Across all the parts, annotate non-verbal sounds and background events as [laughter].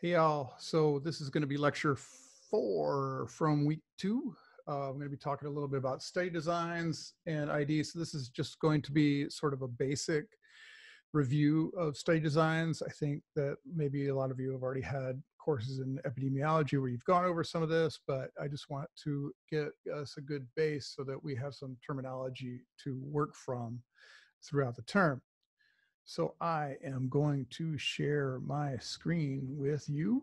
Hey y'all, so this is going to be lecture four from week two. Uh, I'm going to be talking a little bit about study designs and IDs. So this is just going to be sort of a basic review of study designs. I think that maybe a lot of you have already had courses in epidemiology where you've gone over some of this, but I just want to get us a good base so that we have some terminology to work from throughout the term. So I am going to share my screen with you.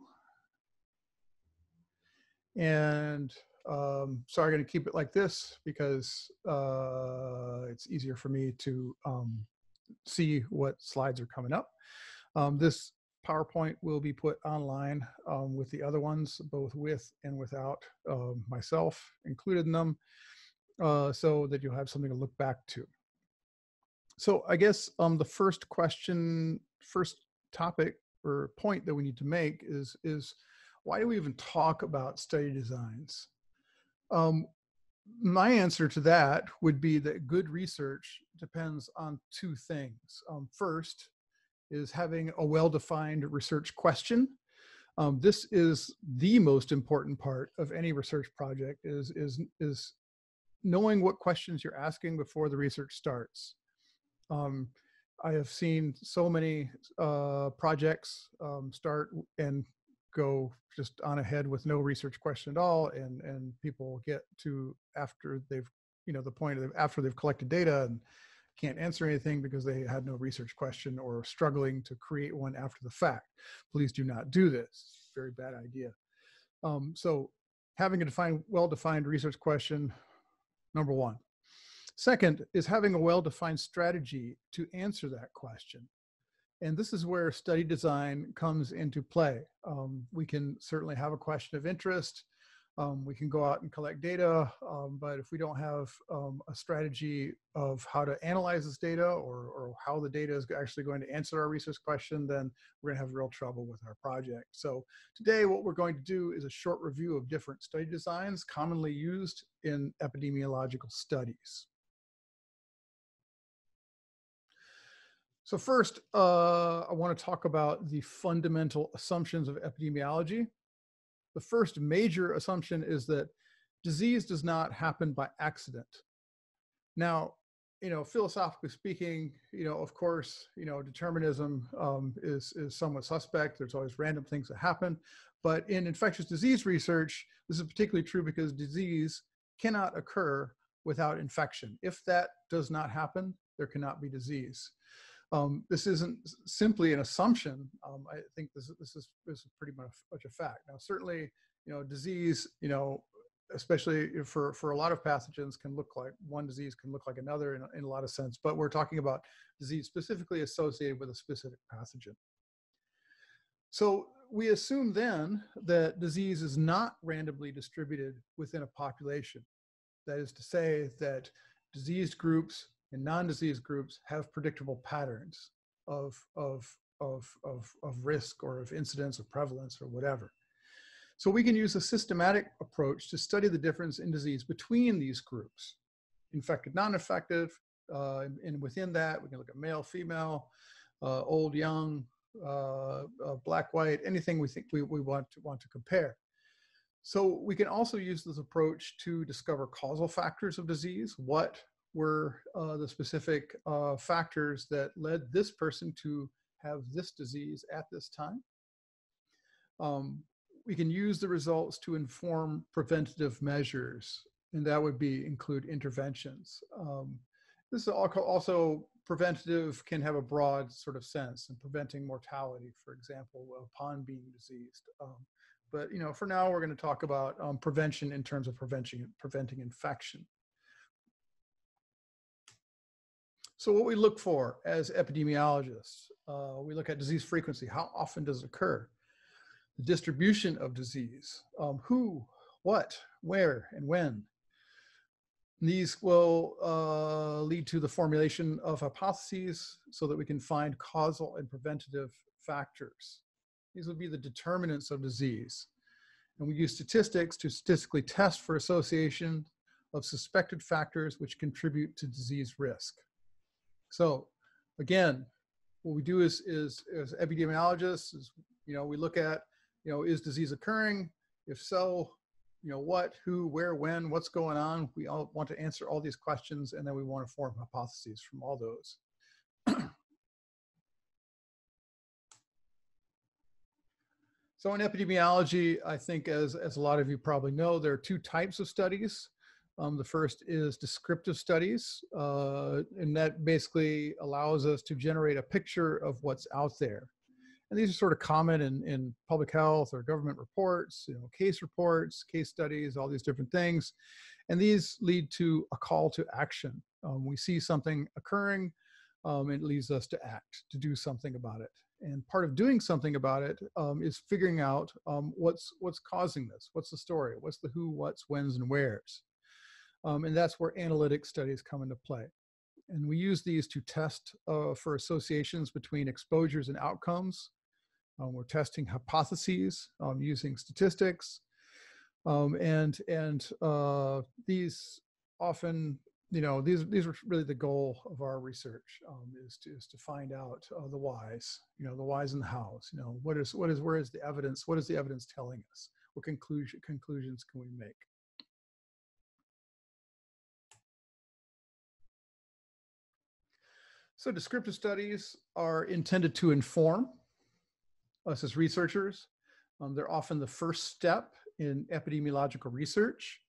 And um, so I'm going to keep it like this because uh, it's easier for me to um, see what slides are coming up. Um, this PowerPoint will be put online um, with the other ones, both with and without uh, myself included in them, uh, so that you'll have something to look back to so I guess um, the first question, first topic or point that we need to make is is why do we even talk about study designs? Um, my answer to that would be that good research depends on two things. Um, first is having a well-defined research question. Um, this is the most important part of any research project is, is, is knowing what questions you're asking before the research starts. Um, I have seen so many uh, projects um, start and go just on ahead with no research question at all, and and people get to after they've you know the point of after they've collected data and can't answer anything because they had no research question or struggling to create one after the fact. Please do not do this. Very bad idea. Um, so having a defined, well-defined research question, number one. Second is having a well-defined strategy to answer that question. And this is where study design comes into play. Um, we can certainly have a question of interest. Um, we can go out and collect data, um, but if we don't have um, a strategy of how to analyze this data or, or how the data is actually going to answer our research question, then we're gonna have real trouble with our project. So today what we're going to do is a short review of different study designs commonly used in epidemiological studies. So first, uh, I want to talk about the fundamental assumptions of epidemiology. The first major assumption is that disease does not happen by accident. Now, you know, philosophically speaking, you know, of course, you know, determinism um, is, is somewhat suspect. There's always random things that happen. But in infectious disease research, this is particularly true because disease cannot occur without infection. If that does not happen, there cannot be disease. Um, this isn't simply an assumption. Um, I think this, this, is, this is pretty much, much a fact. Now, certainly, you know, disease, you know, especially for, for a lot of pathogens can look like, one disease can look like another in, in a lot of sense, but we're talking about disease specifically associated with a specific pathogen. So we assume then that disease is not randomly distributed within a population. That is to say that diseased groups and non-disease groups have predictable patterns of, of, of, of, of risk or of incidence or prevalence or whatever. So we can use a systematic approach to study the difference in disease between these groups, infected, non-infected, uh, and within that, we can look at male, female, uh, old, young, uh, uh black, white, anything we think we, we want, to, want to compare. So we can also use this approach to discover causal factors of disease. What were uh, the specific uh, factors that led this person to have this disease at this time. Um, we can use the results to inform preventative measures, and that would be include interventions. Um, this is also preventative can have a broad sort of sense in preventing mortality, for example, upon being diseased. Um, but you know, for now, we're going to talk about um, prevention in terms of preventing preventing infection. So what we look for as epidemiologists, uh, we look at disease frequency. How often does it occur? The distribution of disease. Um, who, what, where, and when. These will uh, lead to the formulation of hypotheses so that we can find causal and preventative factors. These would be the determinants of disease. And we use statistics to statistically test for association of suspected factors which contribute to disease risk. So again, what we do is, is as epidemiologists is, you know, we look at you know, is disease occurring? If so, you know, what, who, where, when, what's going on? We all want to answer all these questions and then we want to form hypotheses from all those. so in epidemiology, I think as, as a lot of you probably know, there are two types of studies. Um, the first is descriptive studies, uh, and that basically allows us to generate a picture of what's out there. And these are sort of common in, in public health or government reports, you know, case reports, case studies, all these different things. And these lead to a call to action. Um, we see something occurring, um, it leads us to act, to do something about it. And part of doing something about it um, is figuring out um, what's what's causing this. What's the story? What's the who, what's, when's, and where's. Um, and that's where analytic studies come into play. And we use these to test uh, for associations between exposures and outcomes. Um, we're testing hypotheses um, using statistics. Um, and and uh, these often, you know, these these are really the goal of our research um, is to is to find out uh, the whys, you know, the whys and the hows. You know, what is what is where is the evidence? What is the evidence telling us? What conclusion conclusions can we make? So descriptive studies are intended to inform us as researchers. Um, they're often the first step in epidemiological research.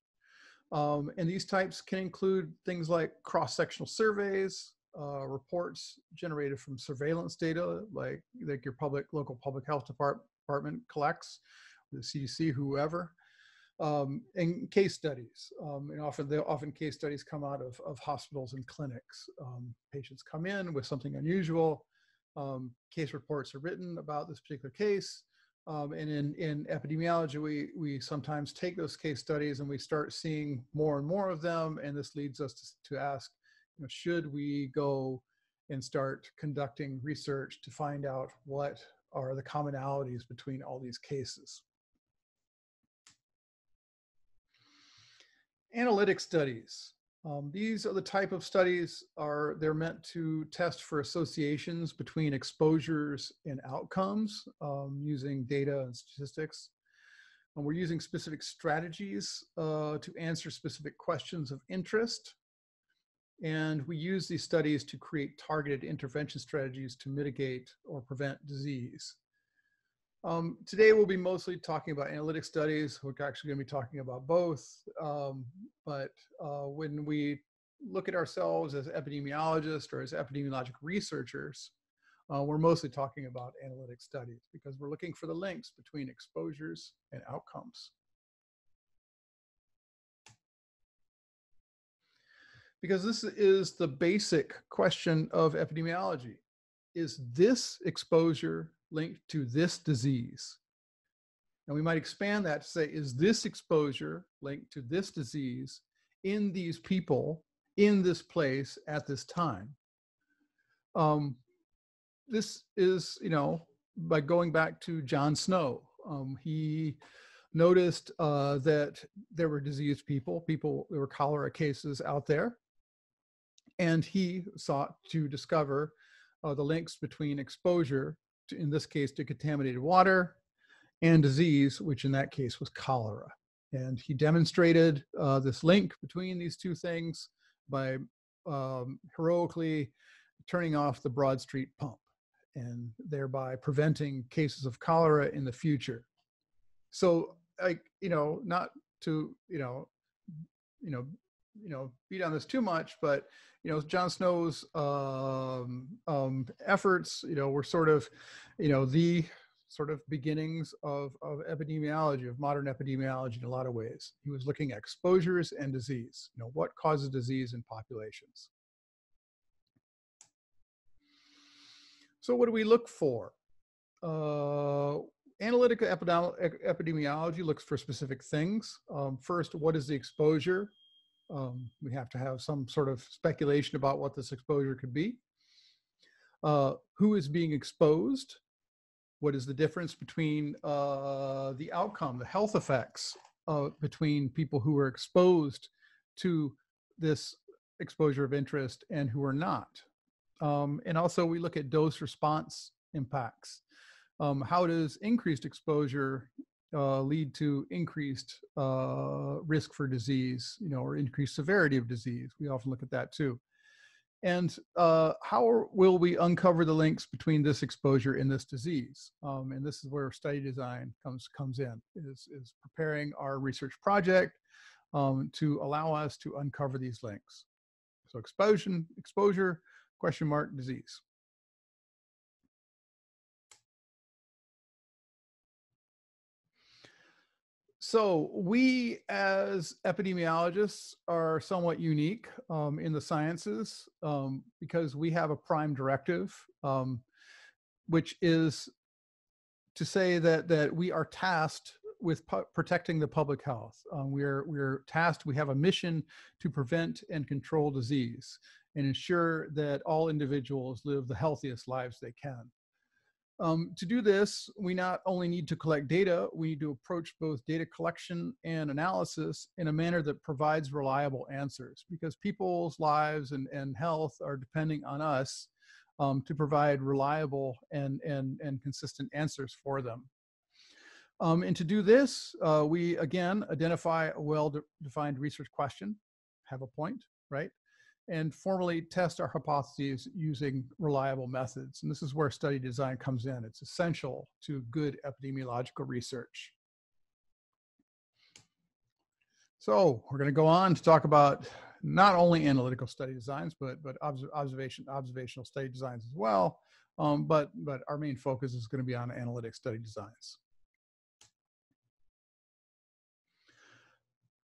Um, and these types can include things like cross-sectional surveys, uh, reports generated from surveillance data, like, like your public, local public health department collects, the CDC, whoever um, and case studies. Um, and often, they often case studies come out of, of hospitals and clinics. Um, patients come in with something unusual. Um, case reports are written about this particular case. Um, and in, in epidemiology, we, we sometimes take those case studies and we start seeing more and more of them. And this leads us to, to ask, you know, should we go and start conducting research to find out what are the commonalities between all these cases? Analytic studies. Um, these are the type of studies are they're meant to test for associations between exposures and outcomes um, using data and statistics. And we're using specific strategies uh, to answer specific questions of interest. And we use these studies to create targeted intervention strategies to mitigate or prevent disease. Um, today we'll be mostly talking about analytic studies. We're actually going to be talking about both. Um, but uh, when we look at ourselves as epidemiologists or as epidemiologic researchers, uh, we're mostly talking about analytic studies because we're looking for the links between exposures and outcomes. Because this is the basic question of epidemiology. Is this exposure linked to this disease. And we might expand that to say, is this exposure linked to this disease in these people, in this place, at this time? Um, this is, you know, by going back to John Snow, um, he noticed uh, that there were diseased people, people, there were cholera cases out there. And he sought to discover uh, the links between exposure to, in this case, to contaminated water and disease, which in that case was cholera. And he demonstrated uh, this link between these two things by um, heroically turning off the Broad Street pump and thereby preventing cases of cholera in the future. So, like, you know, not to, you know, you know, you know, beat on this too much, but you know, John Snow's um, um, efforts, you know, were sort of, you know, the sort of beginnings of, of epidemiology, of modern epidemiology in a lot of ways. He was looking at exposures and disease, you know, what causes disease in populations. So what do we look for? Uh, analytical epidemiology looks for specific things. Um, first, what is the exposure? Um, we have to have some sort of speculation about what this exposure could be. Uh, who is being exposed? What is the difference between uh, the outcome, the health effects uh, between people who are exposed to this exposure of interest and who are not? Um, and also we look at dose response impacts. Um, how does increased exposure uh, lead to increased uh, risk for disease, you know, or increased severity of disease? We often look at that too. And uh, how will we uncover the links between this exposure and this disease? Um, and this is where study design comes comes in, is, is preparing our research project um, to allow us to uncover these links. So exposure, exposure, question mark, disease. So we as epidemiologists are somewhat unique um, in the sciences um, because we have a prime directive, um, which is to say that that we are tasked with protecting the public health. Um, we are we are tasked. We have a mission to prevent and control disease and ensure that all individuals live the healthiest lives they can. Um, to do this, we not only need to collect data, we need to approach both data collection and analysis in a manner that provides reliable answers because people's lives and, and health are depending on us um, to provide reliable and, and, and consistent answers for them. Um, and to do this, uh, we again identify a well-defined research question, have a point, right? And formally test our hypotheses using reliable methods. And this is where study design comes in. It's essential to good epidemiological research. So we're going to go on to talk about not only analytical study designs, but but observation observational study designs as well. Um, but but our main focus is going to be on analytic study designs.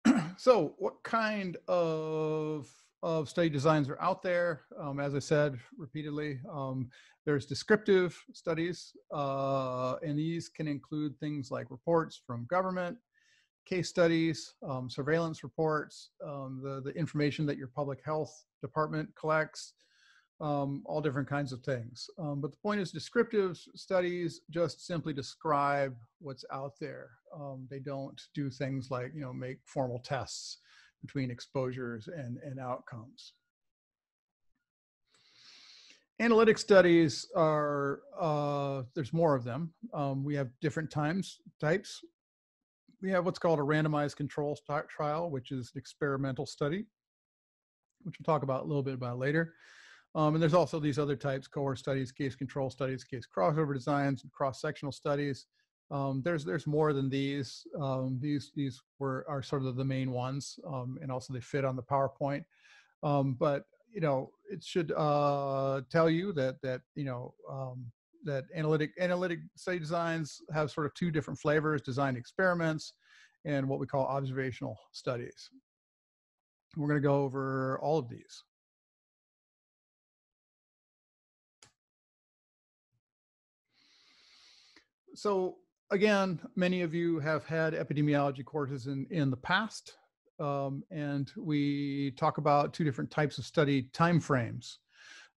[clears throat] so what kind of of study designs are out there. Um, as I said repeatedly, um, there's descriptive studies, uh, and these can include things like reports from government, case studies, um, surveillance reports, um, the, the information that your public health department collects, um, all different kinds of things. Um, but the point is descriptive studies just simply describe what's out there. they don't do things like, you know, make formal tests between exposures and, and outcomes. Analytic studies are, uh, there's more of them. Um, we have different times, types. We have what's called a randomized control trial, which is an experimental study, which we'll talk about a little bit about later. Um, and there's also these other types, cohort studies, case control studies, case crossover designs, and cross-sectional studies. Um, there's there's more than these. Um, these these were are sort of the main ones, um, and also they fit on the PowerPoint. Um, but you know, it should uh, tell you that that you know um, that analytic analytic study designs have sort of two different flavors: design experiments and what we call observational studies. We're going to go over all of these. So again, many of you have had epidemiology courses in, in the past, um, and we talk about two different types of study timeframes.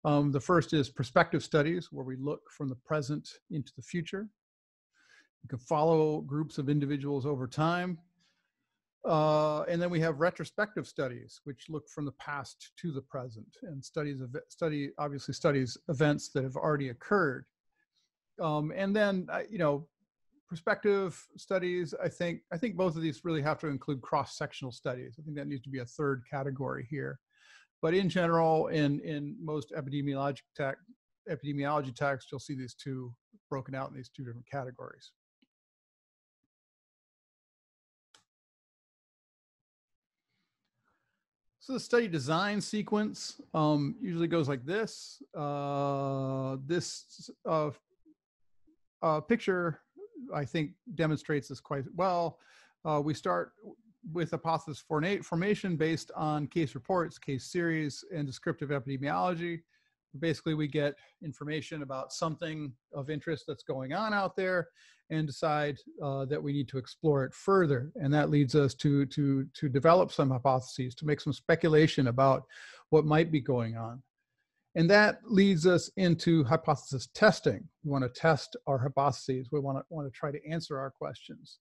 Um, the first is prospective studies, where we look from the present into the future. You can follow groups of individuals over time. Uh, and then we have retrospective studies, which look from the past to the present and studies of study, obviously studies events that have already occurred. Um, and then, uh, you know, perspective studies, I think I think both of these really have to include cross-sectional studies. I think that needs to be a third category here. But in general, in in most epidemiologic tech, epidemiology texts, you'll see these two broken out in these two different categories. So the study design sequence um, usually goes like this. Uh, this uh, uh, picture I think demonstrates this quite well. Uh, we start with hypothesis formation based on case reports, case series, and descriptive epidemiology. Basically, we get information about something of interest that's going on out there and decide uh, that we need to explore it further. And that leads us to, to, to develop some hypotheses, to make some speculation about what might be going on. And that leads us into hypothesis testing. We want to test our hypotheses. We want to want to try to answer our questions,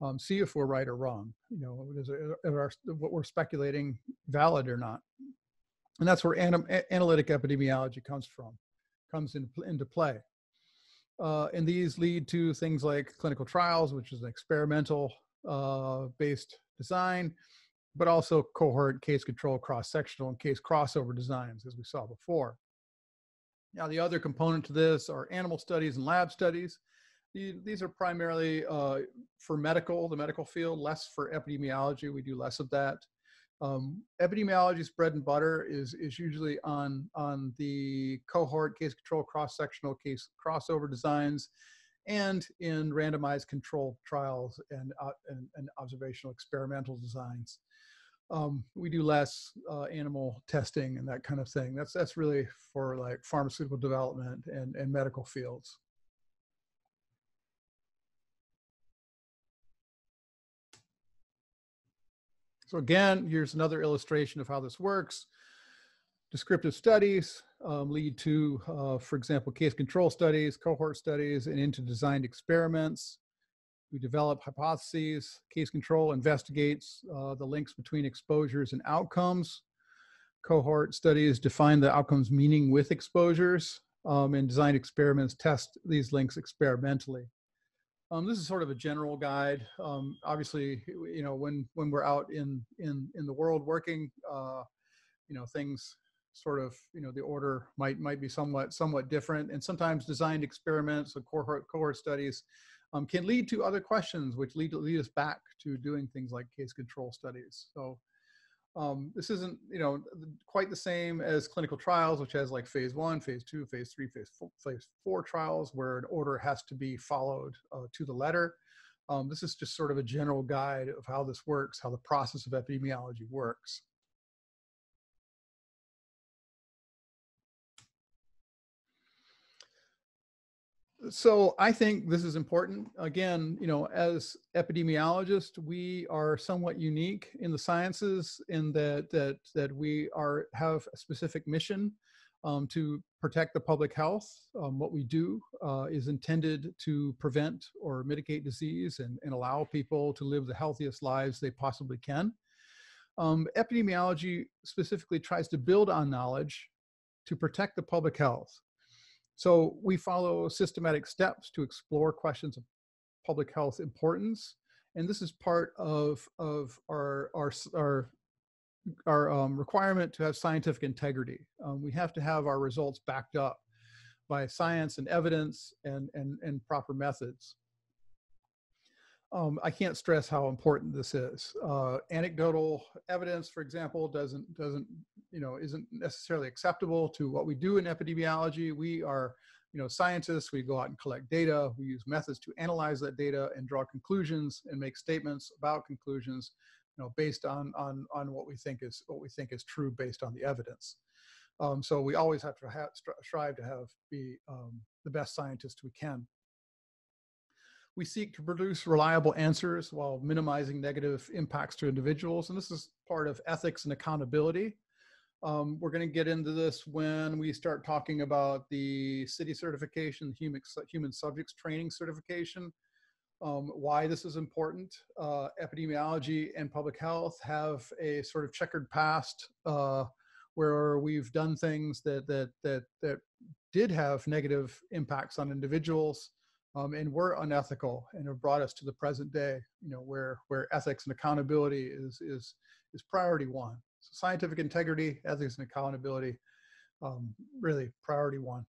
um, see if we're right or wrong. You know, is, our, what we're speculating valid or not? And that's where analytic epidemiology comes from, comes in, into play. Uh, and these lead to things like clinical trials, which is an experimental uh, based design, but also cohort, case control, cross sectional, and case crossover designs, as we saw before. Now, the other component to this are animal studies and lab studies. These are primarily uh, for medical, the medical field, less for epidemiology. We do less of that. Um, epidemiology's bread and butter is is usually on on the cohort case control cross sectional case crossover designs, and in randomized controlled trials and uh, and, and, observational experimental designs. Um, we do less uh, animal testing and that kind of thing. That's that's really for like pharmaceutical development and and medical fields. So again, here's another illustration of how this works. Descriptive studies um, lead to, uh, for example, case control studies, cohort studies, and into designed experiments. We develop hypotheses. Case control investigates uh, the links between exposures and outcomes. Cohort studies define the outcomes meaning with exposures, um, and designed experiments test these links experimentally. Um, this is sort of a general guide. Um, obviously, you know, when when we're out in in in the world working, uh, you know, things sort of, you know, the order might might be somewhat somewhat different, and sometimes designed experiments or cohort cohort studies um, can lead to other questions, which lead to, lead us back to doing things like case control studies. So um, this isn't, you know, quite the same as clinical trials, which has like phase one, phase two, phase three, phase four, phase four trials, where an order has to be followed uh, to the letter. Um, this is just sort of a general guide of how this works, how the process of epidemiology works. So I think this is important. Again, you know, as epidemiologists, we are somewhat unique in the sciences in that that that we are have a specific mission um, to protect the public health. Um, what we do uh, is intended to prevent or mitigate disease and, and allow people to live the healthiest lives they possibly can. Um, epidemiology specifically tries to build on knowledge to protect the public health. So we follow systematic steps to explore questions of public health importance. And this is part of, of our, our, our, our um, requirement to have scientific integrity. Um, we have to have our results backed up by science and evidence and, and, and proper methods. Um, I can't stress how important this is. Uh, anecdotal evidence, for example, doesn't doesn't you know isn't necessarily acceptable to what we do in epidemiology. We are you know scientists. We go out and collect data. We use methods to analyze that data and draw conclusions and make statements about conclusions, you know, based on on on what we think is what we think is true based on the evidence. Um, so we always have to have, strive to have be um, the best scientist we can. We seek to produce reliable answers while minimizing negative impacts to individuals. And this is part of ethics and accountability. Um, we're going to get into this when we start talking about the CITI certification, human, human subjects training certification, um, why this is important. Uh, epidemiology and public health have a sort of checkered past uh, where we've done things that, that, that, that did have negative impacts on individuals um, and were unethical and have brought us to the present day, you know, where, where ethics and accountability is, is, is priority one. So scientific integrity, ethics and accountability, um, really priority one.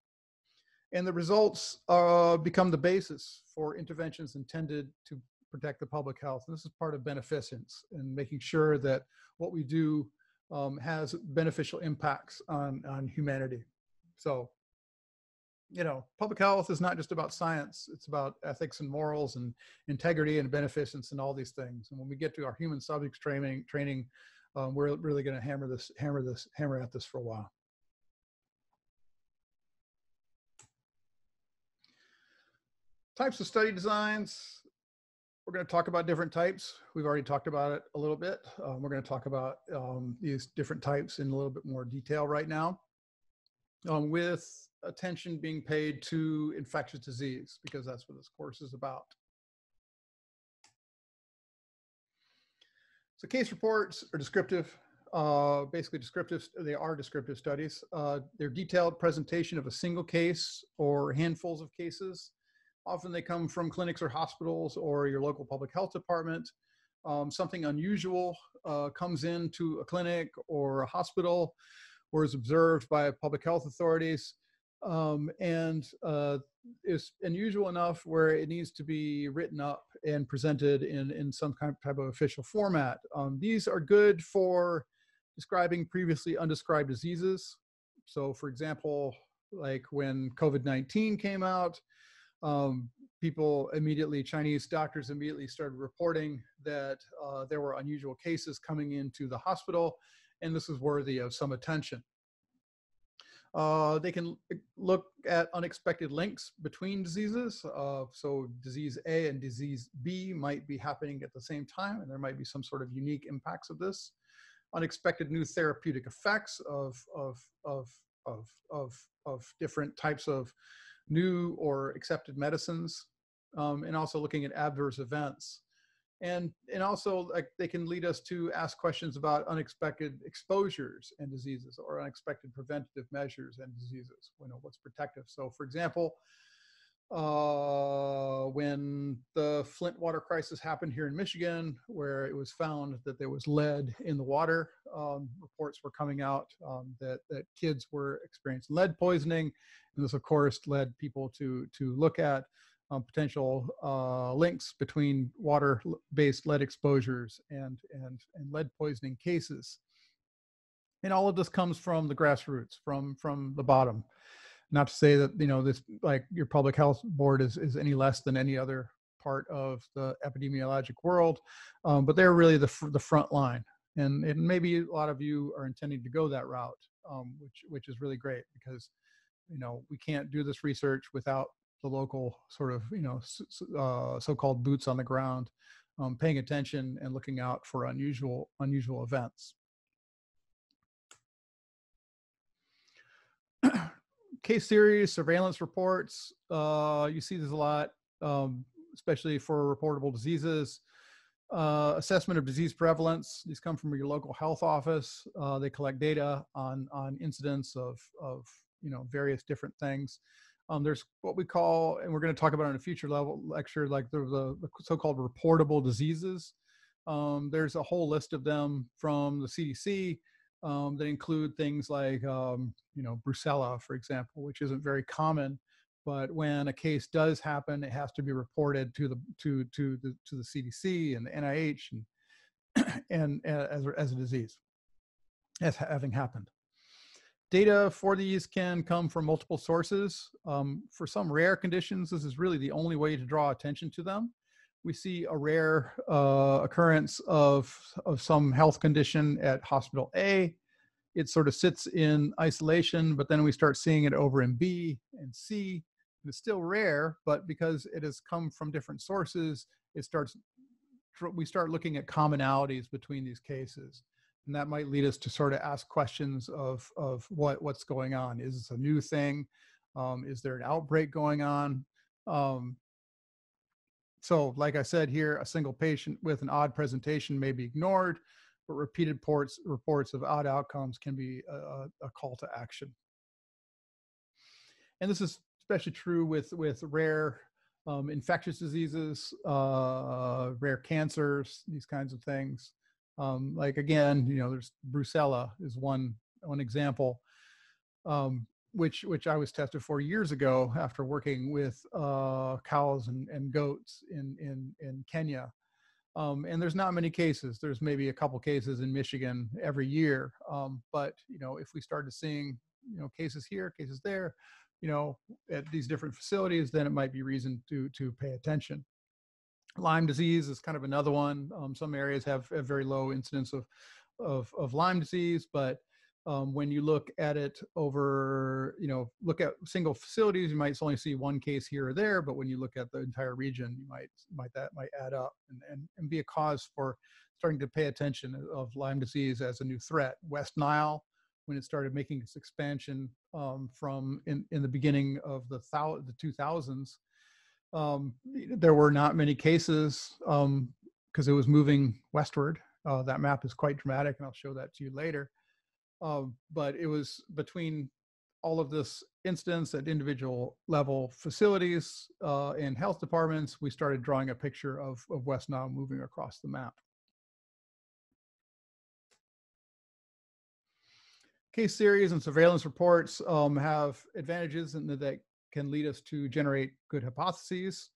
And the results uh, become the basis for interventions intended to protect the public health. And this is part of beneficence and making sure that what we do um, has beneficial impacts on, on humanity. So you know, public health is not just about science. It's about ethics and morals and integrity and beneficence and all these things. And when we get to our human subjects training, training, um, we're really going to hammer this, hammer this, hammer at this for a while. Types of study designs. We're going to talk about different types. We've already talked about it a little bit. Um, we're going to talk about um, these different types in a little bit more detail right now. Um, with attention being paid to infectious disease because that's what this course is about. So case reports are descriptive, uh, basically descriptive, they are descriptive studies. Uh, they're detailed presentation of a single case or handfuls of cases Often they come from clinics or hospitals or your local public health department. Um, something unusual uh, comes into a clinic or a hospital or is observed by public health authorities um, and uh, is unusual enough where it needs to be written up and presented in, in some kind of type of official format. Um, these are good for describing previously undescribed diseases. So for example, like when COVID-19 came out, um, people immediately, Chinese doctors immediately started reporting that uh, there were unusual cases coming into the hospital, and this is worthy of some attention. Uh, they can look at unexpected links between diseases. Uh, so disease A and disease B might be happening at the same time, and there might be some sort of unique impacts of this. Unexpected new therapeutic effects of, of, of, of, of, of different types of new or accepted medicines, um, and also looking at adverse events and and also like they can lead us to ask questions about unexpected exposures and diseases or unexpected preventative measures and diseases you know what's protective. So for example uh, when the flint water crisis happened here in michigan where it was found that there was lead in the water um, reports were coming out um, that that kids were experiencing lead poisoning. And this of course led people to to look at um, potential uh, links between water-based lead exposures and, and, and lead poisoning cases. And all of this comes from the grassroots, from, from the bottom. Not to say that, you know, this, like your public health board is, is any less than any other part of the epidemiologic world, um, but they're really the, fr the front line. And, and maybe a lot of you are intending to go that route, um, which, which is really great because, you know, we can't do this research without the local sort of you know uh, so-called boots on the ground, um, paying attention and looking out for unusual unusual events. [clears throat] Case series, surveillance reports. Uh, you see this a lot, um, especially for reportable diseases. Uh, assessment of disease prevalence. These come from your local health office. Uh, they collect data on on incidence of of you know various different things. Um, there's what we call, and we're going to talk about in a future level lecture, like the, the, so-called reportable diseases. Um, there's a whole list of them from the CDC um, that include things like, um, you know, brucella, for example, which isn't very common, but when a case does happen, it has to be reported to the to to the to the CDC and the NIH and [clears throat] and as as a disease as having happened. Data for these can come from multiple sources. Um, for some rare conditions, this is really the only way to draw attention to them. We see a rare uh, occurrence of, of some health condition at hospital A. It sort of sits in isolation, but then we start seeing it over in B and C. It's still rare, but because it has come from different sources, it starts, we start looking at commonalities between these cases and that might lead us to sort of ask questions of of what what's going on. Is this a new thing? Um, is there an outbreak going on? Um, so like i said here a single patient with an odd presentation may be ignored but repeated reports reports of odd outcomes can be a, a call to action. And this is especially true with with rare um, infectious diseases uh, rare cancers these kinds of things um, like again, you know, there's brucella is one one example, um, which which I was tested for years ago after working with uh, cows and, and goats in in in Kenya. Um, and there's not many cases. There's maybe a couple cases in Michigan every year. Um, but you know, if we started seeing you know cases here, cases there, you know, at these different facilities, then it might be reason to to pay attention. Lyme disease is kind of another one. Um, some areas have a very low incidence of, of, of Lyme disease, but um, when you look at it over, you know, look at single facilities, you might only see one case here or there, but when you look at the entire region, you might, might that might add up and, and, and be a cause for starting to pay attention of Lyme disease as a new threat. West Nile, when it started making its expansion um, from in, in the beginning of the, thou- the 2000s, um, there were not many cases because um, it was moving westward. Uh, that map is quite dramatic, and I'll show that to you later. Um, but it was between all of this instance at individual level facilities uh, and health departments, we started drawing a picture of, of West Nile moving across the map. Case series and surveillance reports um, have advantages in that can lead us to generate good hypotheses.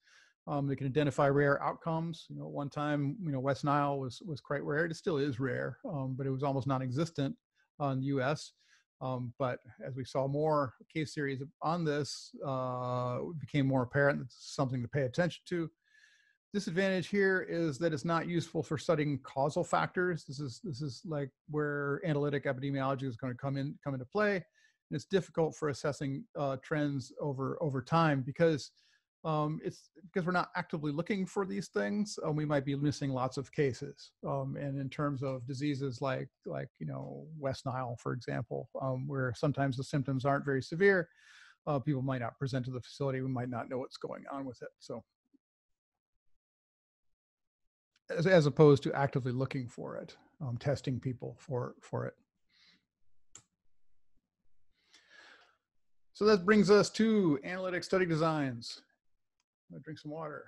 Um, they can identify rare outcomes. You know, one time, you know, West Nile was was quite rare. It still is rare, um, but it was almost non-existent on the U.S. Um, but as we saw more case series on this, uh, it became more apparent it's something to pay attention to. Disadvantage here is that it's not useful for studying causal factors. This is this is like where analytic epidemiology is going to come in come into play, and it's difficult for assessing uh, trends over over time because um, it's because we're not actively looking for these things. Um, we might be missing lots of cases. Um, and in terms of diseases like, like you know, West Nile, for example, um, where sometimes the symptoms aren't very severe, uh, people might not present to the facility. We might not know what's going on with it. So, as, as opposed to actively looking for it, um, testing people for for it. So that brings us to analytic study designs drink some water.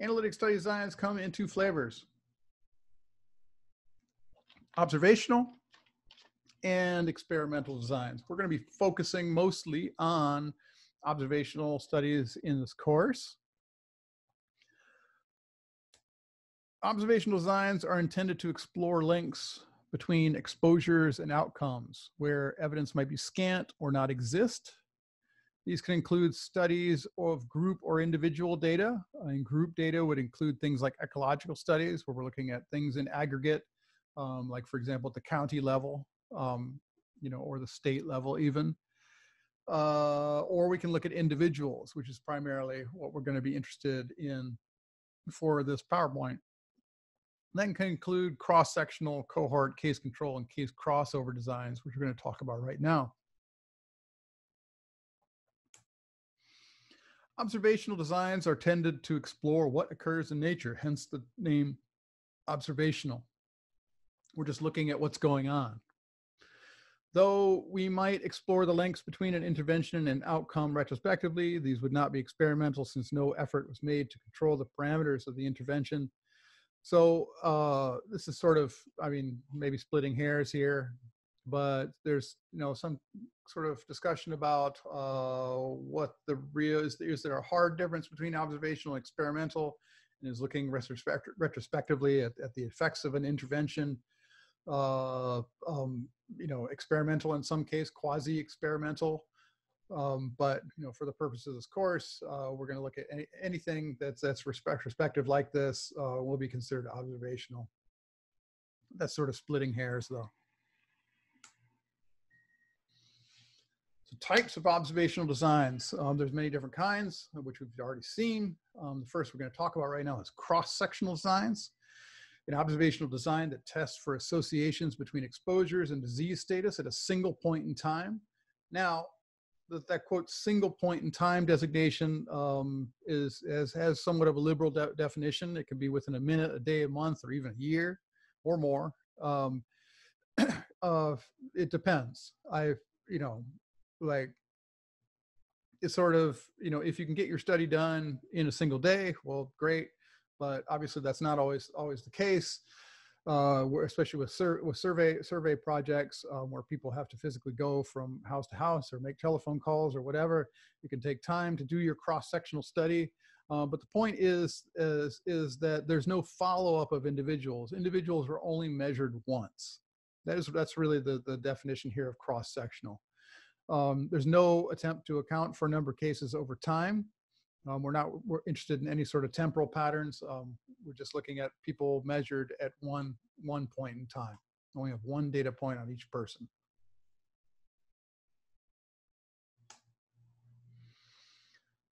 Analytic study designs come in two flavors. Observational and experimental designs. We're going to be focusing mostly on observational studies in this course. Observational designs are intended to explore links between exposures and outcomes where evidence might be scant or not exist these can include studies of group or individual data. And group data would include things like ecological studies, where we're looking at things in aggregate, um, like for example, at the county level, um, you know, or the state level even. Uh, or we can look at individuals, which is primarily what we're going to be interested in for this PowerPoint. Then can include cross-sectional cohort case control and case crossover designs, which we're going to talk about right now. Observational designs are tended to explore what occurs in nature, hence the name observational. We're just looking at what's going on. Though we might explore the links between an intervention and outcome retrospectively, these would not be experimental since no effort was made to control the parameters of the intervention. So uh, this is sort of, I mean, maybe splitting hairs here, but there's you know some sort of discussion about uh, what the real is. Is there a hard difference between observational and experimental? And is looking retrospect retrospectively at, at the effects of an intervention. Uh, um, you know, experimental in some case, quasi-experimental. Um, but you know, for the purpose of this course, uh, we're going to look at any, anything that's that's respect, respective like this uh, will be considered observational. That's sort of splitting hairs, though. So types of observational designs. Um, there's many different kinds, which we've already seen. Um, the first we're going to talk about right now is cross-sectional designs. An observational design that tests for associations between exposures and disease status at a single point in time. Now, that, that quote single point in time designation um, is as has somewhat of a liberal de definition. It can be within a minute, a day, a month, or even a year or more. Um, [clears throat] uh, it depends. I've you know like it's sort of you know if you can get your study done in a single day well great but obviously that's not always always the case uh, especially with sur- with survey survey projects um, where people have to physically go from house to house or make telephone calls or whatever it can take time to do your cross sectional study. Uh, but the point is is is that there's no follow up of individuals. Individuals are only measured once. That is that's really the the definition here of cross sectional um, there's no attempt to account for a number of cases over time. Um, we're not we're interested in any sort of temporal patterns. Um, we're just looking at people measured at one one point in time. We have one data point on each person.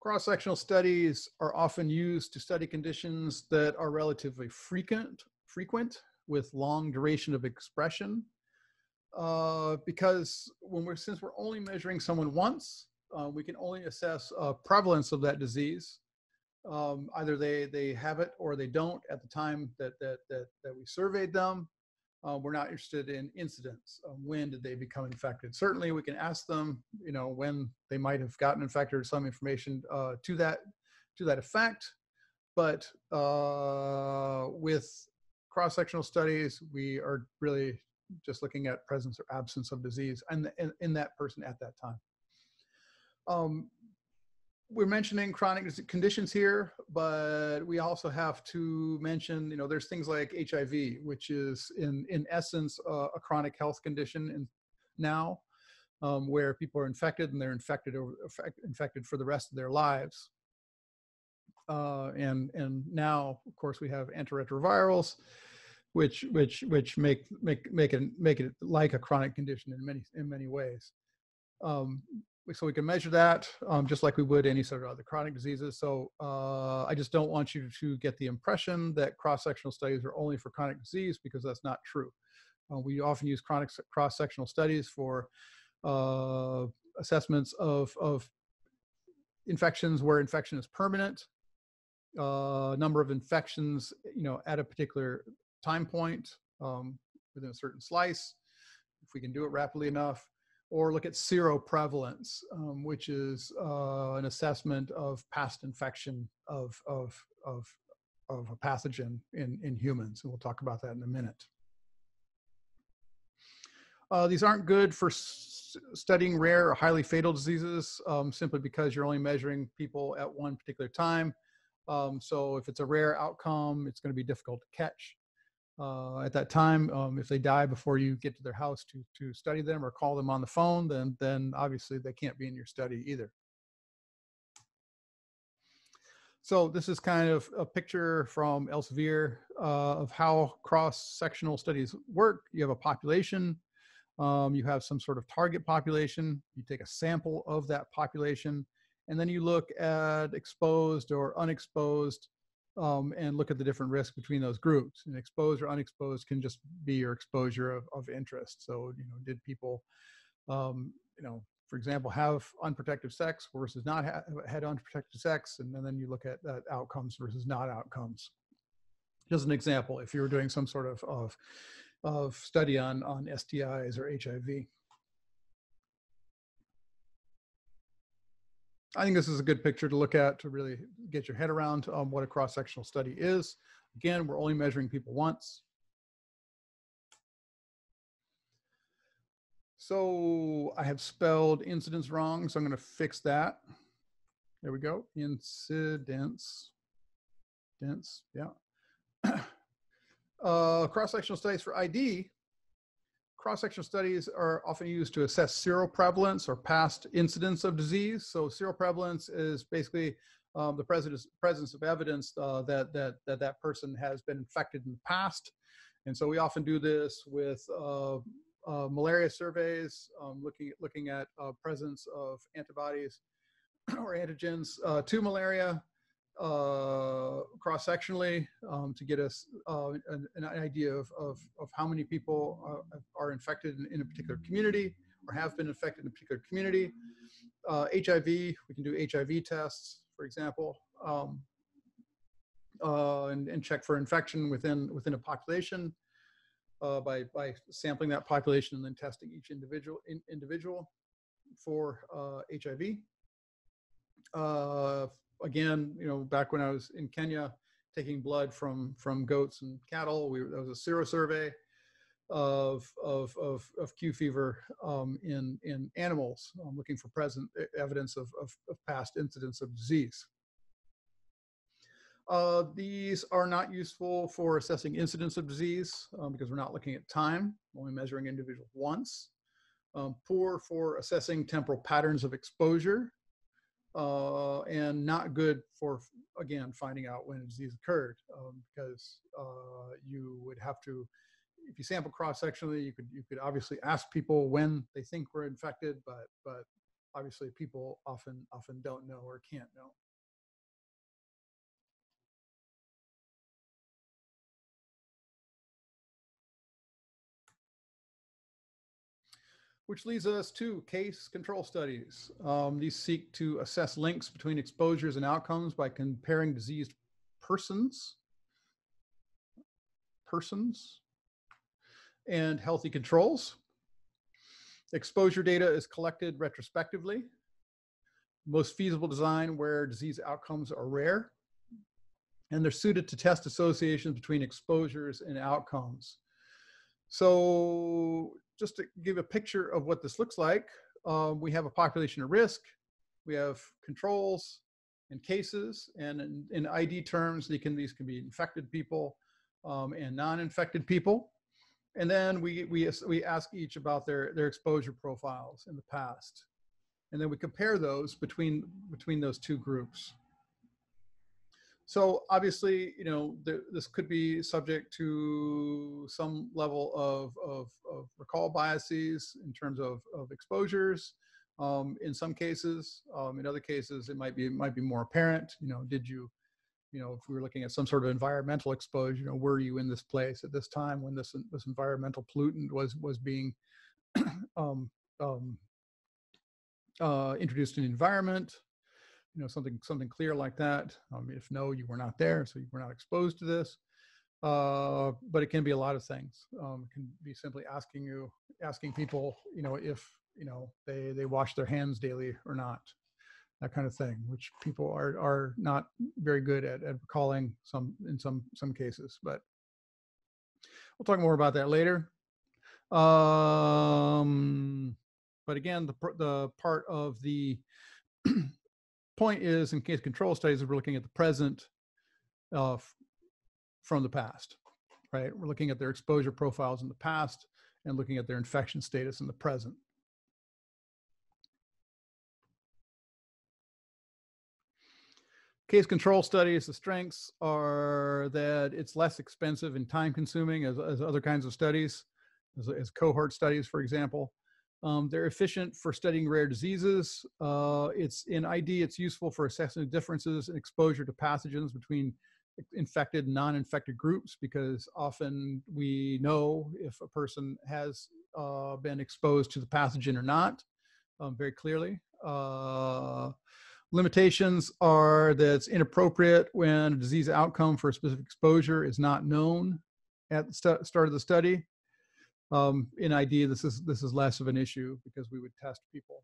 Cross-sectional studies are often used to study conditions that are relatively frequent, frequent with long duration of expression uh, because when we're since we're only measuring someone once, uh, we can only assess uh, prevalence of that disease. Um, either they they have it or they don't at the time that that that, that we surveyed them. Uh, we're not interested in incidence. When did they become infected? Certainly, we can ask them, you know, when they might have gotten infected or some information uh, to that to that effect. But with cross-sectional studies, we are really just looking at presence or absence of disease and in, in that person at that time. Um, we're mentioning chronic conditions here, but we also have to mention, you know, there's things like HIV, which is in in essence uh, a chronic health condition in, now, um, where people are infected and they're infected over, infected for the rest of their lives. Uh, and and now, of course, we have antiretrovirals, which which which make make make it make it like a chronic condition in many in many ways. Um, so we can measure that um, just like we would any sort of other chronic diseases. So uh, I just don't want you to get the impression that cross-sectional studies are only for chronic disease because that's not true. Uh, we often use chronic cross-sectional studies for uh, assessments of, of infections where infection is permanent, uh, number of infections, you know, at a particular time point um, within a certain slice, if we can do it rapidly enough, or look at seroprevalence, um, which is uh, an assessment of past infection of, of, of, of a pathogen in, in humans. And we'll talk about that in a minute. Uh, these aren't good for studying rare or highly fatal diseases um, simply because you're only measuring people at one particular time. Um, so if it's a rare outcome, it's going to be difficult to catch uh, at that time. Um, if they die before you get to their house to, to study them or call them on the phone, then, then obviously they can't be in your study either. So this is kind of a picture from Elsevier uh, of how cross-sectional studies work. You have a population, um, you have some sort of target population, you take a sample of that population, and then you look at exposed or unexposed um, and look at the different risks between those groups. And exposed or unexposed can just be your exposure of, of interest. So, you know, did people, um, you know, for example, have unprotected sex versus not ha had unprotected sex, and then you look at uh, outcomes versus not outcomes. Just an example, if you were doing some sort of, of, of study on, on STIs or HIV. I think this is a good picture to look at to really get your head around um, what a cross-sectional study is. Again, we're only measuring people once. So I have spelled incidence wrong, so I'm going to fix that. There we go. Incidence. Dense, yeah. [coughs] uh, cross-sectional studies for ID cross-sectional studies are often used to assess seroprevalence or past incidence of disease. So seroprevalence is basically um, the presence, presence of evidence uh, that, that, that that person has been infected in the past. And so we often do this with uh, uh, malaria surveys, um, looking, looking at uh, presence of antibodies [clears throat] or antigens uh, to malaria, uh, cross-sectionally um, to get us uh, an, an, idea of, of, of, how many people are infected in, in, a particular community or have been infected in a particular community. HIV, uh, we can do HIV tests, for example, um, uh, and, and, check for infection within, within a population uh, by, by sampling that population and then testing each individual, in, individual for HIV again, you know, back when I was in Kenya, taking blood from from goats and cattle, we there was a sero survey of of of, of Q fever um, in in animals, um, looking for present evidence of, of, of past incidence of disease. Uh, these are not useful for assessing incidence of disease um, because we're not looking at time, only measuring individuals once. Um, poor for assessing temporal patterns of exposure uh, and not good for again finding out when a disease occurred um, because uh, you would have to if you sample cross sectionally you could you could obviously ask people when they think we're infected but but obviously people often often don't know or can't know which leads us to case control studies. Um, these seek to assess links between exposures and outcomes by comparing diseased persons, persons, and healthy controls. Exposure data is collected retrospectively. Most feasible design where disease outcomes are rare. And they're suited to test associations between exposures and outcomes. So just to give a picture of what this looks like, um, we have a population at risk, we have controls and cases, and in, in ID terms, can, these can be infected people um, and non-infected people. And then we, we, we ask each about their, their exposure profiles in the past. And then we compare those between, between those two groups. So obviously, you know, this could be subject to some level of, of, of recall biases in terms of, of exposures. Um, in some cases, um, in other cases, it might be it might be more apparent. You know, did you you know, if we were looking at some sort of environmental exposure, you know, were you in this place at this time when this this environmental pollutant was was being [clears throat] um, um, uh, introduced in the environment? You know, something something clear like that. Um, if no, you were not there, so you were not exposed to this. Uh, but it can be a lot of things. Um, it can be simply asking you, asking people, you know, if you know they they wash their hands daily or not that kind of thing, which people are are not very good at, at recalling some in some some cases. But we'll talk more about that later. Um, but again, the the part of the point is in case control studies, we're looking at the present uh, from the past, right? We're looking at their exposure profiles in the past and looking at their infection status in the present. Case control studies, the strengths are that it's less expensive and time consuming as, as other kinds of studies, as, as cohort studies, for example. Um, they're efficient for studying rare diseases. Uh, it's in ID, it's useful for assessing differences in exposure to pathogens between infected and non-infected groups because often we know if a person has uh, been exposed to the pathogen or not um, very clearly. Uh, Limitations are that it's inappropriate when a disease outcome for a specific exposure is not known at the st start of the study. Um, in ID, this is this is less of an issue because we would test people.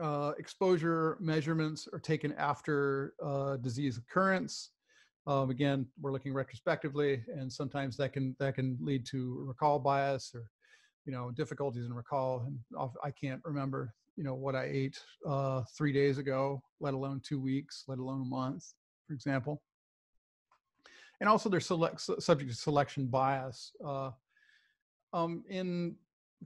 Uh, exposure measurements are taken after uh, disease occurrence. Um, again, we're looking retrospectively, and sometimes that can that can lead to recall bias or you know difficulties in recall. And I can't remember you know what I ate uh, three days ago, let alone two weeks, let alone a month, for example. And also, they're select, subject to selection bias. Uh, um, in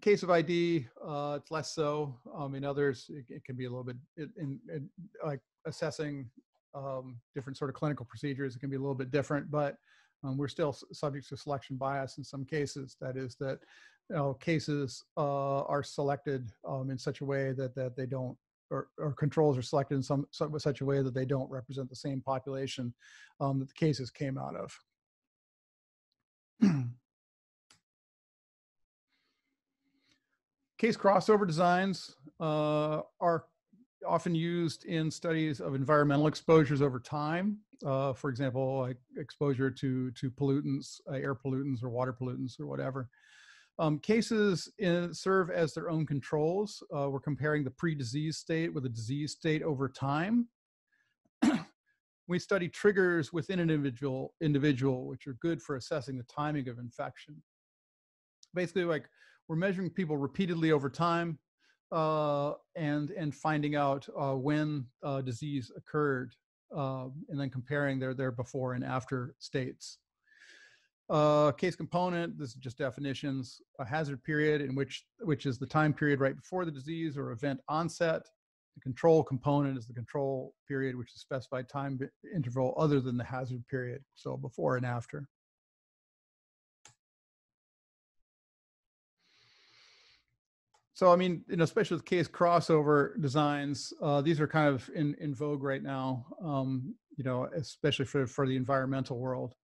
case of ID, uh, it's less so. Um, in others, it, it, can be a little bit in, in, in like assessing um, different sort of clinical procedures. It can be a little bit different, but um, we're still subject to selection bias in some cases. That is that you know, cases uh, are selected um, in such a way that that they don't or, or, controls are selected in some, some such a way that they don't represent the same population um, that the cases came out of. Case crossover designs uh, are often used in studies of environmental exposures over time. Uh, for example, like exposure to, to pollutants, uh, air pollutants or water pollutants or whatever. Um, cases in, serve as their own controls. Uh, we're comparing the pre-disease state with the disease state over time. [clears throat] we study triggers within an individual, individual, which are good for assessing the timing of infection. Basically, like we're measuring people repeatedly over time uh, and and finding out uh, when uh, disease occurred, uh, and then comparing their their before and after states. Uh, case component, this is just definitions, a hazard period in which, which is the time period right before the disease or event onset. The control component is the control period, which is specified time interval other than the hazard period, so before and after. So, I mean, you know, especially with case crossover designs, uh, these are kind of in, in vogue right now, um, you know, especially for, for the environmental world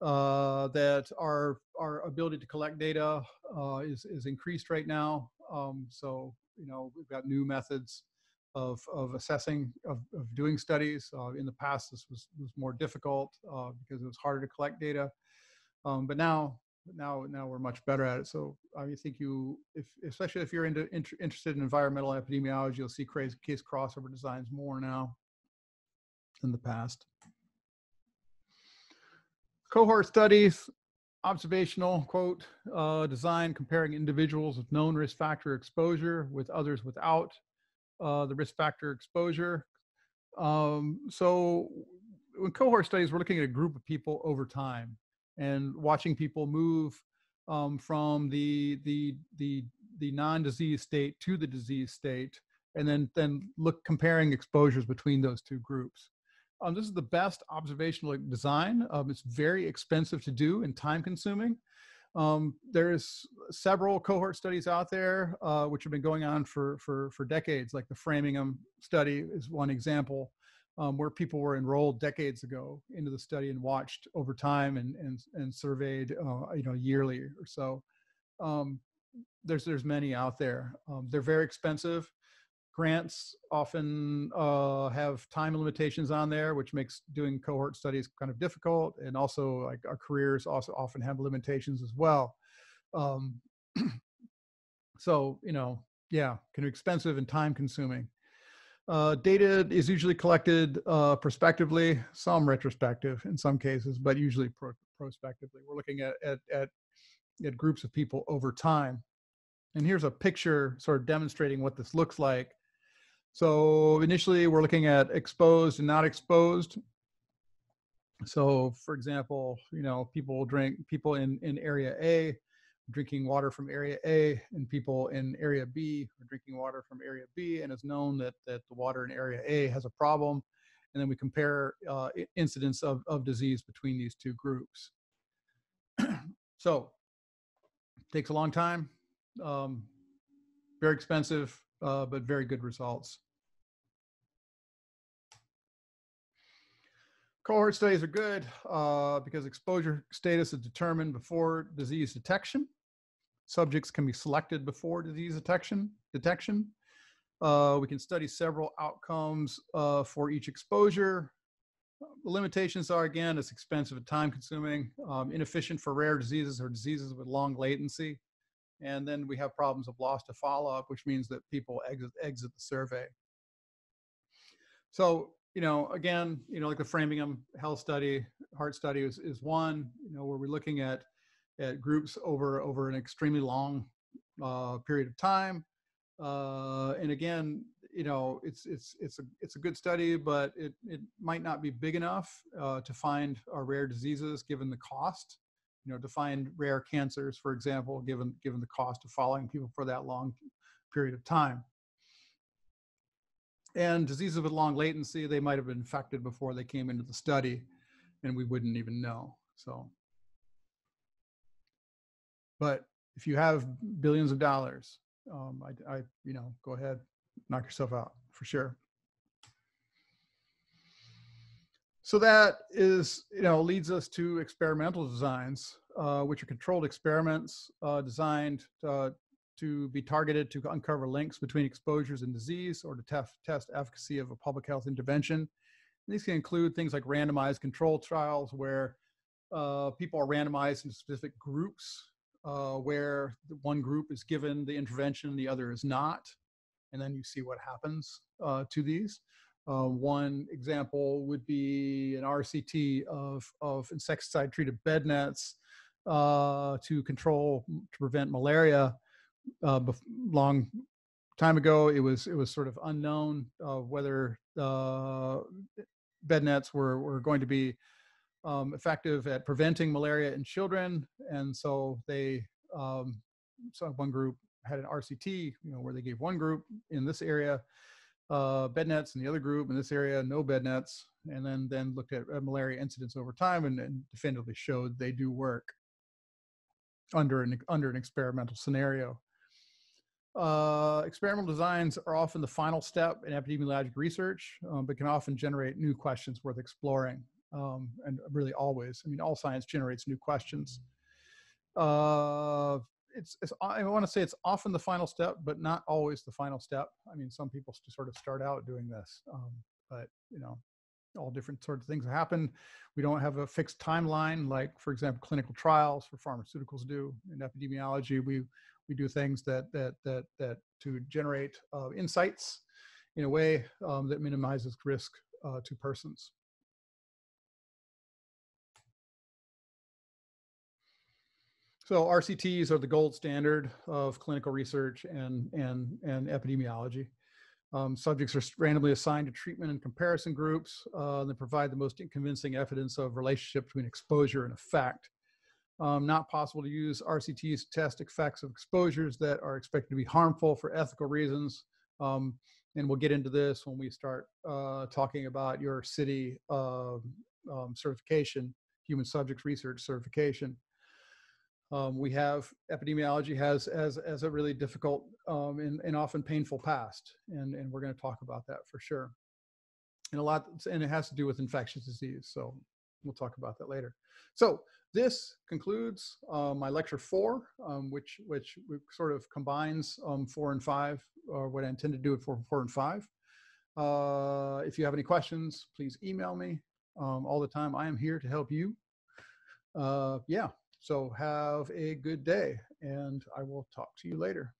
uh, that our our ability to collect data uh, is is increased right now. Um, so you know we've got new methods of of assessing of, of doing studies. Uh, in the past, this was was more difficult uh, because it was harder to collect data. Um, but now now now we're much better at it. So I think you, if especially if you're into inter, interested in environmental epidemiology, you'll see case, case crossover designs more now than the past. Cohort studies, observational quote uh, design comparing individuals with known risk factor exposure with others without uh, the risk factor exposure. Um, so in cohort studies, we're looking at a group of people over time and watching people move um, from the the the the non-disease state to the disease state, and then then look comparing exposures between those two groups. Um, this is the best observational design. Um, it's very expensive to do and time consuming. Um, there's several cohort studies out there uh, which have been going on for, for, for decades, like the Framingham study is one example, um, where people were enrolled decades ago into the study and watched over time and, and, and surveyed uh, you know, yearly or so. Um, there's, there's many out there. Um, they're very expensive grants often uh, have time limitations on there, which makes doing cohort studies kind of difficult. And also, like our careers also often have limitations as well. Um, [clears throat] so, you know, yeah, can be expensive and time consuming. Uh, data is usually collected uh, prospectively, some retrospective in some cases, but usually pro prospectively. We're looking at, at, at, at groups of people over time. And here's a picture sort of demonstrating what this looks like. So initially we're looking at exposed and not exposed. So for example, you know, people drink, people in, in area A drinking water from area A and people in area B are drinking water from area B and it's known that, that the water in area A has a problem. And then we compare uh, incidence of, of disease between these two groups. [clears throat] so takes a long time, um, very expensive, uh, but very good results. Cohort studies are good uh, because exposure status is determined before disease detection. Subjects can be selected before disease detection. detection. Uh, we can study several outcomes uh, for each exposure. The limitations are, again, it's expensive and time consuming, um, inefficient for rare diseases or diseases with long latency. And then we have problems of loss to follow-up, which means that people exit, exit the survey. So you know, again, you know, like the Framingham health study, heart study is, is one, you know, where we're looking at, at groups over, over an extremely long uh, period of time. Uh, and again, you know, it's, it's, it's a, it's a good study, but it, it might not be big enough uh, to find our rare diseases given the cost, you know, to find rare cancers, for example, given, given the cost of following people for that long period of time. And diseases with long latency, they might have been infected before they came into the study and we wouldn't even know. So, but if you have billions of dollars, um, I, I, you know, go ahead, knock yourself out for sure. So that is, you know, leads us to experimental designs, uh, which are controlled experiments uh, designed uh, to be targeted to uncover links between exposures and disease or to test, test efficacy of a public health intervention. And these can include things like randomized control trials where uh, people are randomized into specific groups uh, where one group is given the intervention, the other is not. And then you see what happens uh, to these. Uh, one example would be an RCT of, of insecticide treated bed nets uh, to control, to prevent malaria uh, long time ago, it was it was sort of unknown uh, whether bed nets were were going to be um, effective at preventing malaria in children, and so they um, so one group had an RCT, you know, where they gave one group in this area uh, bed nets, and the other group in this area no bed nets, and then then looked at malaria incidence over time, and, and definitively showed they do work under an under an experimental scenario. Uh, experimental designs are often the final step in epidemiologic research, um, but can often generate new questions worth exploring. Um, and really always, I mean, all science generates new questions. Uh, it's, it's, I want to say it's often the final step, but not always the final step. I mean, some people just sort of start out doing this, um, but you know, all different sorts of things happen. We don't have a fixed timeline, like for example, clinical trials for pharmaceuticals do. In epidemiology, we we do things that that that that to generate uh, insights in a way um, that minimizes risk uh, to persons. So RCTs are the gold standard of clinical research and, and, and epidemiology. Um, subjects are randomly assigned to treatment and comparison groups uh, that provide the most convincing evidence of relationship between exposure and effect. Um, not possible to use RCTs to test effects of exposures that are expected to be harmful for ethical reasons. Um, and we'll get into this when we start uh, talking about your CITI uh, certification, human subjects research certification. Um, we have epidemiology has as as a really difficult um, and, and often painful past, and and we're going to talk about that for sure. And a lot, and it has to do with infectious disease. So we'll talk about that later. So this concludes uh, my lecture four, um, which which sort of combines um, four and five, or what I intend to do it for four and five. Uh, if you have any questions, please email me um, all the time. I am here to help you. Uh, yeah. So have a good day and I will talk to you later.